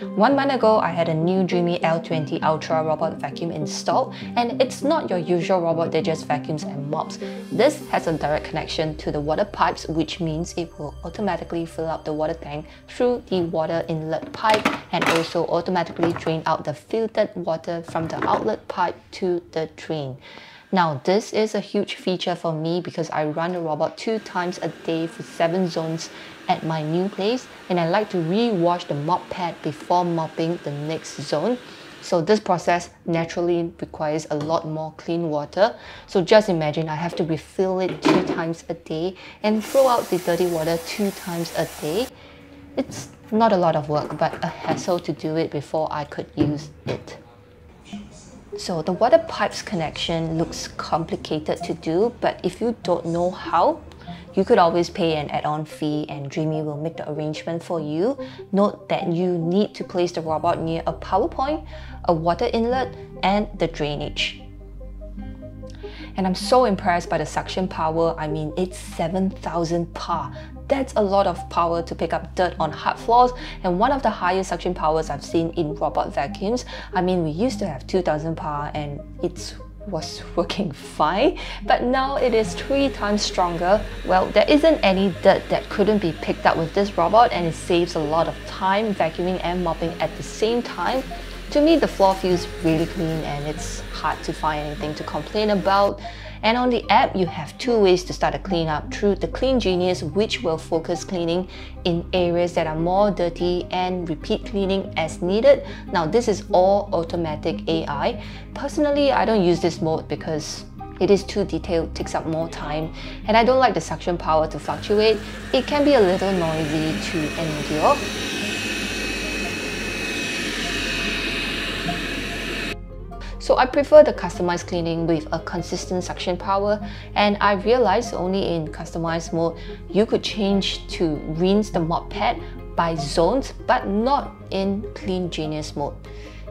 One month ago, I had a new Dreame L20 Ultra robot vacuum installed and it's not your usual robot that just vacuums and mops. This has a direct connection to the water pipes which means it will automatically fill up the water tank through the water inlet pipe and also automatically drain out the filtered water from the outlet pipe to the drain. Now this is a huge feature for me because I run the robot two times a day for seven zones at my new place and I like to re-wash the mop pad before mopping the next zone. So this process naturally requires a lot more clean water. So just imagine I have to refill it two times a day and throw out the dirty water two times a day. It's not a lot of work, but a hassle to do it before I could use it. So the water pipes connection looks complicated to do, but if you don't know how, you could always pay an add-on fee and Dreame will make the arrangement for you. Note that you need to place the robot near a power point, a water inlet, and the drainage. And I'm so impressed by the suction power. I mean, it's 7000 Pa. That's a lot of power to pick up dirt on hard floors and one of the highest suction powers I've seen in robot vacuums. I mean, we used to have 2000 Pa and it was working fine, but now it is three times stronger. Well, there isn't any dirt that couldn't be picked up with this robot and it saves a lot of time vacuuming and mopping at the same time. To me, the floor feels really clean and it's hard to find anything to complain about. And on the app, you have two ways to start a cleanup through the Clean Genius, which will focus cleaning in areas that are more dirty and repeat cleaning as needed. Now, this is all automatic AI. Personally, I don't use this mode because it is too detailed, takes up more time, and I don't like the suction power to fluctuate. It can be a little noisy to endure. So I prefer the customized cleaning with a consistent suction power and I realized only in customized mode you could change to rinse the mop pad by zones but not in Clean Genius mode.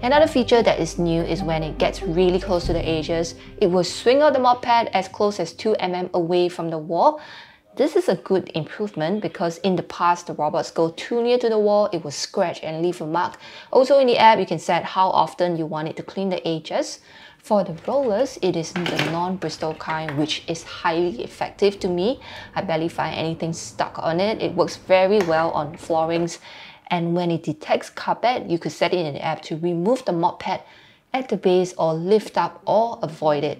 Another feature that is new is when it gets really close to the edges, it will swing out the mop pad as close as 2 mm away from the wall this is a good improvement because in the past the robots go too near to the wall, it will scratch and leave a mark. Also in the app you can set how often you want it to clean the edges. For the rollers, it is the non-bristle kind which is highly effective to me. I barely find anything stuck on it. It works very well on floorings and when it detects carpet, you could set it in the app to remove the mop pad at the base or lift up or avoid it.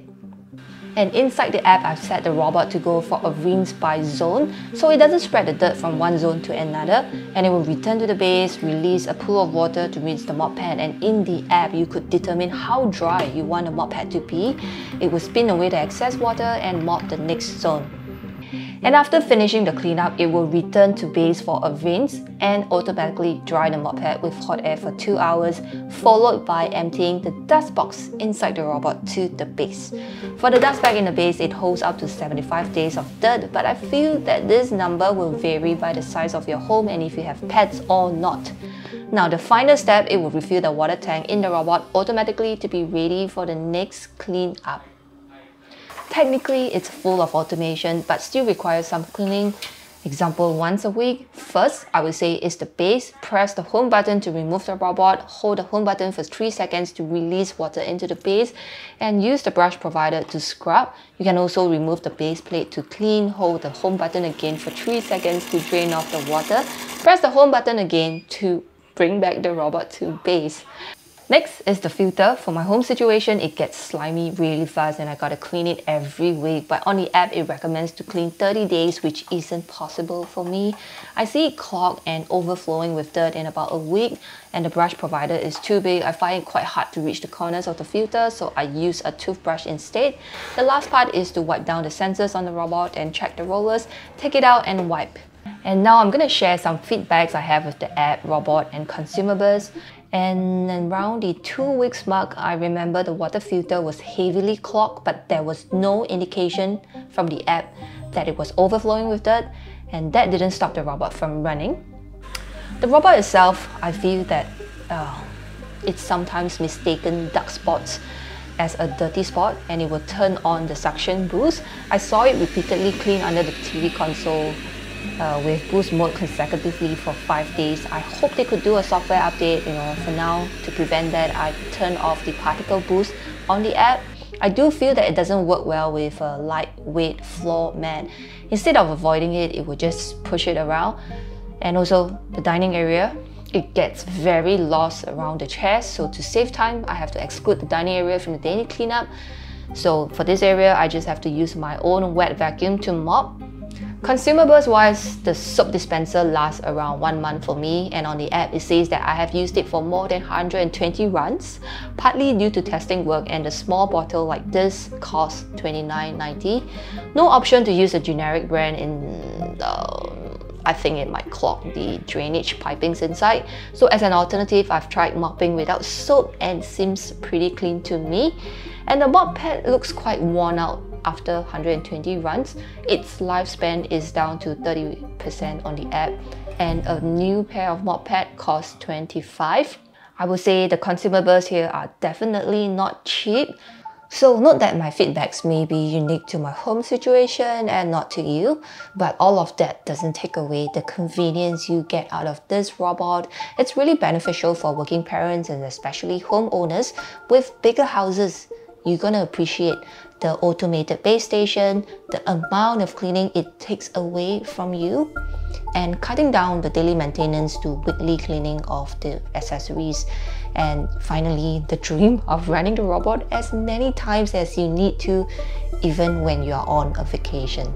And inside the app, I've set the robot to go for a rinse by zone so it doesn't spread the dirt from one zone to another and it will return to the base, release a pool of water to rinse the mop pad and in the app you could determine how dry you want the mop pad to be. It will spin away the excess water and mop the next zone. And after finishing the cleanup, it will return to base for a rinse and automatically dry the mop pad with hot air for 2 hours, followed by emptying the dust box inside the robot to the base. For the dust bag in the base, it holds up to 75 days of dirt, but I feel that this number will vary by the size of your home and if you have pets or not. Now the final step, it will refill the water tank in the robot automatically to be ready for the next clean up. Technically, it's full of automation, but still requires some cleaning. Example, once a week. First, I would say is the base. Press the home button to remove the robot. Hold the home button for 3 seconds to release water into the base. And use the brush provided to scrub. You can also remove the base plate to clean. Hold the home button again for 3 seconds to drain off the water. Press the home button again to bring back the robot to base. Next is the filter. For my home situation, it gets slimy really fast and I gotta clean it every week. But on the app, it recommends to clean 30 days, which isn't possible for me. I see it clogged and overflowing with dirt in about a week and the brush provided is too big. I find it quite hard to reach the corners of the filter, so I use a toothbrush instead. The last part is to wipe down the sensors on the robot and check the rollers, take it out and wipe. And now I'm going to share some feedbacks I have with the app, robot and consumables. And around the two weeks mark, I remember the water filter was heavily clogged, but there was no indication from the app that it was overflowing with dirt, and that didn't stop the robot from running. The robot itself, I feel that uh, it's sometimes mistaken dark spots as a dirty spot and it will turn on the suction boost. I saw it repeatedly clean under the TV console uh, with boost mode consecutively for five days. I hope they could do a software update, you know, for now to prevent that I turn off the particle boost on the app. I do feel that it doesn't work well with a lightweight floor mat. Instead of avoiding it, it would just push it around. And also the dining area, it gets very lost around the chairs. So to save time, I have to exclude the dining area from the daily cleanup. So for this area, I just have to use my own wet vacuum to mop. Consumables wise, the soap dispenser lasts around one month for me and on the app it says that I have used it for more than 120 runs, partly due to testing work and the small bottle like this costs $29.90. No option to use a generic brand in the I think it might clog the drainage pipings inside. So as an alternative, I've tried mopping without soap and seems pretty clean to me. And the mop pad looks quite worn out after 120 runs. Its lifespan is down to 30% on the app and a new pair of mop pad costs 25 I would say the consumables here are definitely not cheap so note that my feedbacks may be unique to my home situation and not to you, but all of that doesn't take away the convenience you get out of this robot. It's really beneficial for working parents and especially homeowners with bigger houses. You're gonna appreciate the automated base station, the amount of cleaning it takes away from you, and cutting down the daily maintenance to weekly cleaning of the accessories. And finally, the dream of running the robot as many times as you need to, even when you are on a vacation.